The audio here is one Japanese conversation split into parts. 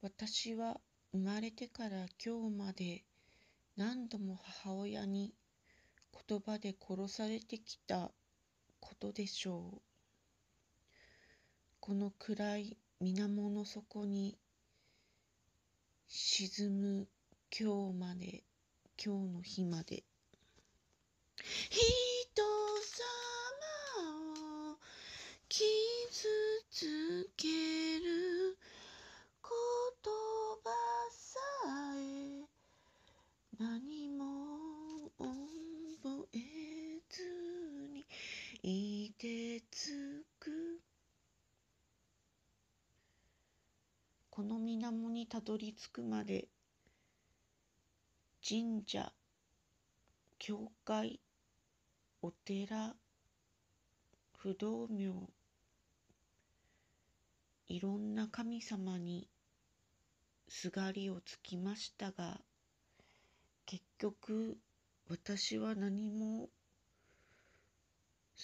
私は生まれてから今日まで何度も母親に言葉で殺されてきたことでしょう。この暗い水面の底に沈む今日まで今日の日まで人様を傷つける言葉さえ何も覚えずにいてつく。この水面にたどり着くまで神社教会お寺不動明いろんな神様にすがりをつきましたが結局私は何も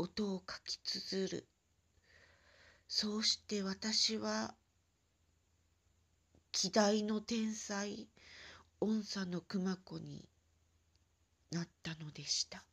音を書き綴るそうして私は希代の天才音叉の熊子になったのでした。